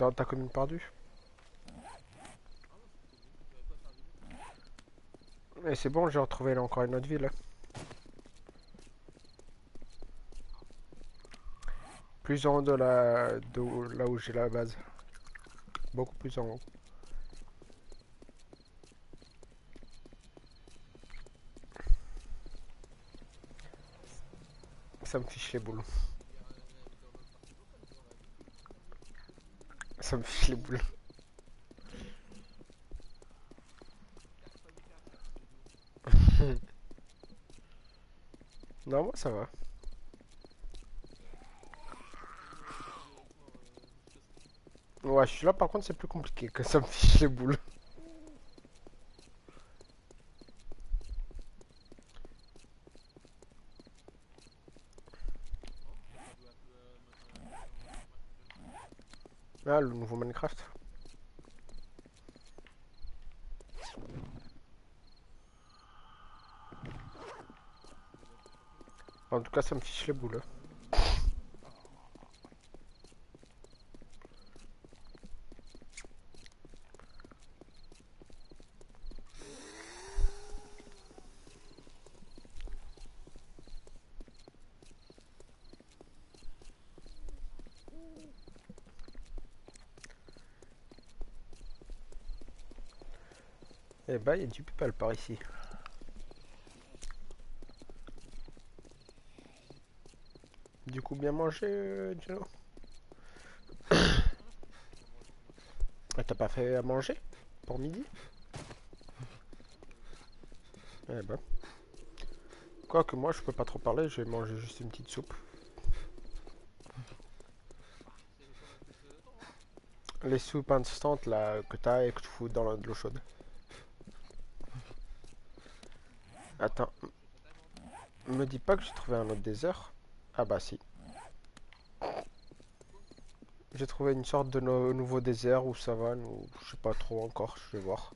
Dans ta commune perdue Et c'est bon, j'ai retrouvé là encore une autre ville. Plus en haut de, la... de là où j'ai la base. Beaucoup plus en haut. Ça me fiche les boules. Ça me fiche les boules. non, moi ça va. Ouais, je suis là par contre c'est plus compliqué que ça me fiche les boules. Ah, le nouveau Minecraft. En tout cas, ça me fiche les boules. Eh bah, il y a du people par ici. Du coup, bien mangé, euh, ah, T'as pas fait à manger pour midi? Eh ben. Quoique moi, je peux pas trop parler, je vais manger juste une petite soupe. Les soupes instantes là que t'as et que tu fous dans l'eau chaude. Attends. Me dis pas que j'ai trouvé un autre désert. Ah bah si. J'ai trouvé une sorte de nouveau désert ou savane ou je sais pas trop encore, je vais voir.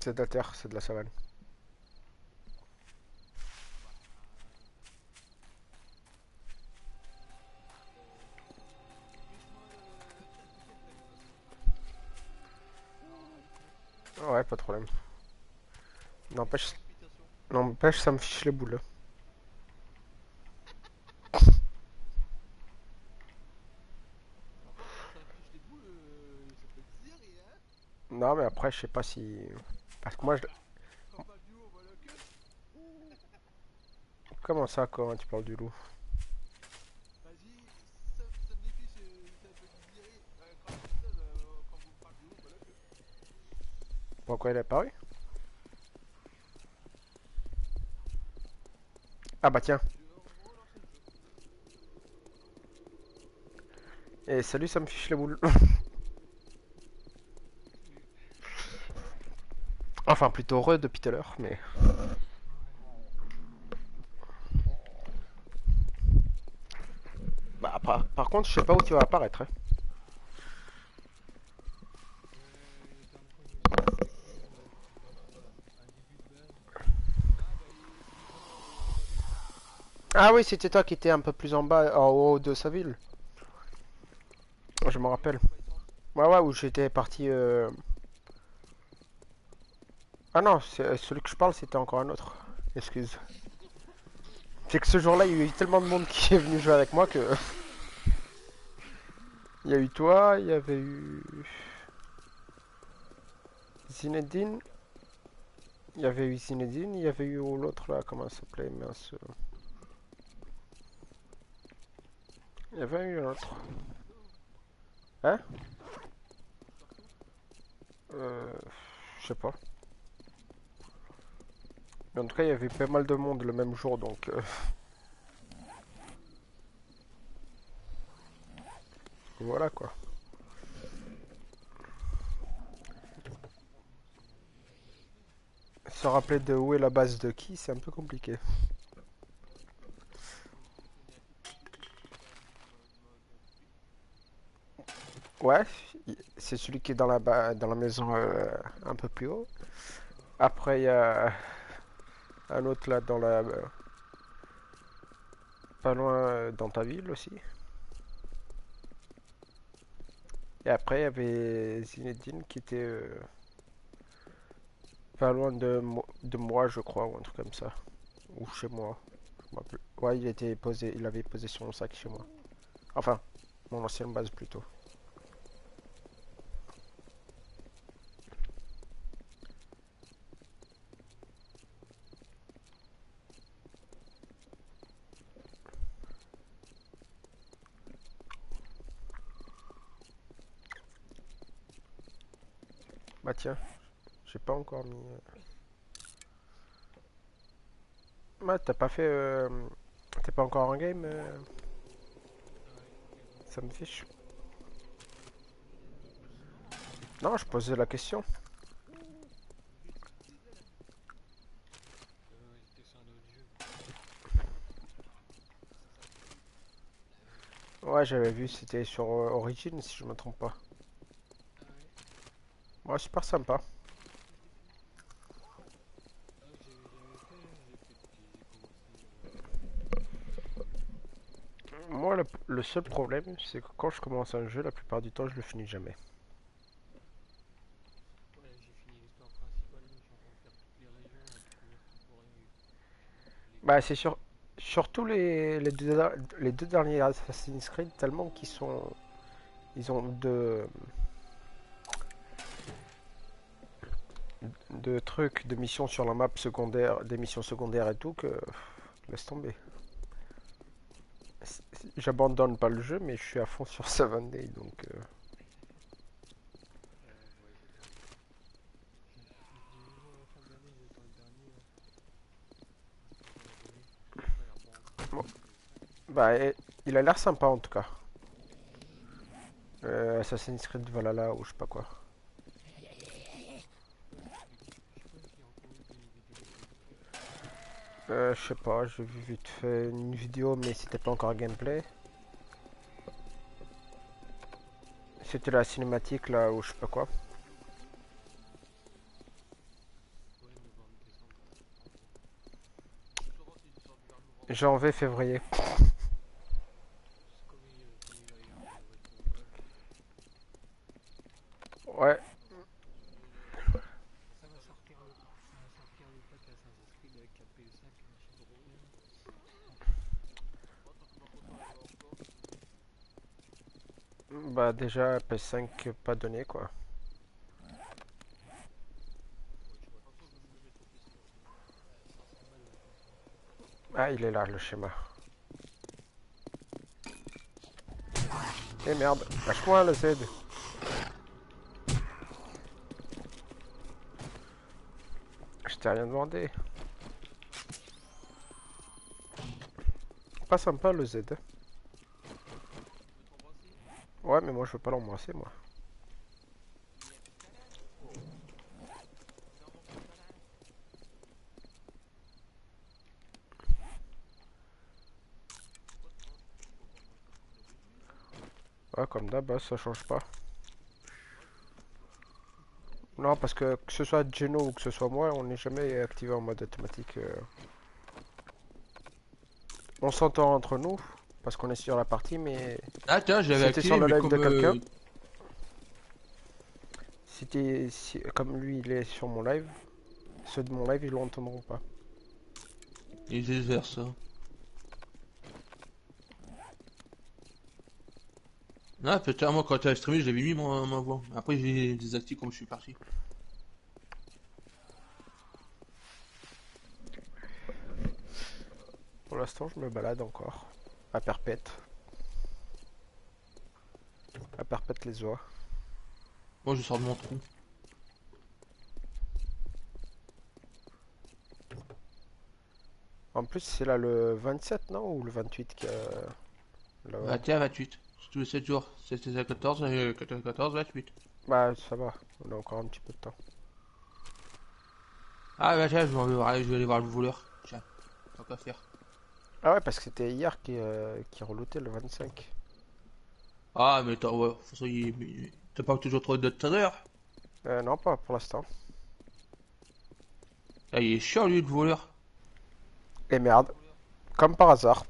C'est de la terre, c'est de la savane. Pas de problème. N'empêche... N'empêche, ça me fiche les boules. Non, mais après, je sais pas si... Parce que moi, je... Comment ça, comment tu parles du loup? Pourquoi il est apparu Ah bah tiens. Et salut, ça me fiche la boule. enfin, plutôt heureux depuis tout à l'heure, mais... Bah, par, par contre, je sais pas où tu vas apparaître. Hein. Ah oui, c'était toi qui étais un peu plus en bas, en haut de sa ville. Je me rappelle. Ouais, ouais, où j'étais parti... Euh... Ah non, celui que je parle, c'était encore un autre. Excuse. C'est que ce jour-là, il y a eu tellement de monde qui est venu jouer avec moi que... il y a eu toi, il y avait eu... Zinedine. Il y avait eu Zinedine, il y avait eu l'autre là, comment ça s'appelait, mince... Il y avait un autre. Hein? Euh... Je sais pas. Mais en tout cas, il y avait pas mal de monde le même jour, donc... Euh... Voilà quoi. Se rappeler de où est la base de qui, c'est un peu compliqué. Ouais, c'est celui qui est dans la, dans la maison euh, un peu plus haut. Après, il y a un autre là dans la. Pas loin euh, dans ta ville aussi. Et après, il y avait Zinedine qui était euh, pas loin de, de moi, je crois, ou un truc comme ça. Ou chez moi. Ouais, il était posé, il avait posé son sac chez moi. Enfin, mon ancienne base plutôt. Bah tiens, j'ai pas encore mis... Bah t'as pas fait... Euh... T'es pas encore en game euh... Ça me fiche. Non, je posais la question. Ouais, j'avais vu, c'était sur euh, Origin si je me trompe pas. Super sympa. Moi, le, seul problème, c'est que quand je commence un jeu, la plupart du temps, je le finis jamais. Bah, c'est sur, surtout les, les, deux, les deux derniers Assassin's Creed, tellement qu'ils sont. Ils ont de. De trucs, de missions sur la map secondaire, des missions secondaires et tout, que laisse tomber. J'abandonne pas le jeu, mais je suis à fond sur Seven Day, donc. Euh. Bah, il a l'air sympa en tout cas. Euh, Assassin's Creed Valhalla ou je sais pas quoi. Euh, je sais pas, j'ai vu vite fait une vidéo mais c'était pas encore gameplay. C'était la cinématique là ou je sais pas quoi. Janvier, février. Ouais, Déjà PS5 pas donné quoi. Ah il est là le schéma. Eh merde, lâche-moi le Z. Je t'ai rien demandé. Pas sympa le Z. Ouais, mais moi je veux pas l'embrasser, moi. Ouais, comme d'hab, hein, ça change pas. Non, parce que que ce soit Geno ou que ce soit moi, on n'est jamais activé en mode automatique. Euh. On s'entend entre nous, parce qu'on est sur la partie, mais. Ah, tiens, j'avais activé sur le live de quelqu'un. C'était si, comme lui, il est sur mon live. Ceux de mon live, ils l'entendront pas. Et vice ça. Ah, peut-être moi quand tu as streamé, j'avais mis mon, ma voix. Après, j'ai désactivé comme je suis parti. Pour l'instant, je me balade encore à perpète. À perpète les oies. Moi je sors de mon trou. En plus c'est là le 27 non ou le 28 qui a... Là bah tiens 28. C'est tous les 7 jours. C'était 14, 14, 14, 28. Bah ça va, on a encore un petit peu de temps. Ah bah tiens, je vais, je vais aller voir le voleur. Tiens, tant qu'à faire. Ah ouais, parce que c'était hier qui, euh, qui reloutait le 25. Ah, mais t'as ouais, t'as pas toujours trouvé d'autres trader euh, Non, pas pour l'instant. Ah, il est chiant lui le voleur. Et merde, comme par hasard,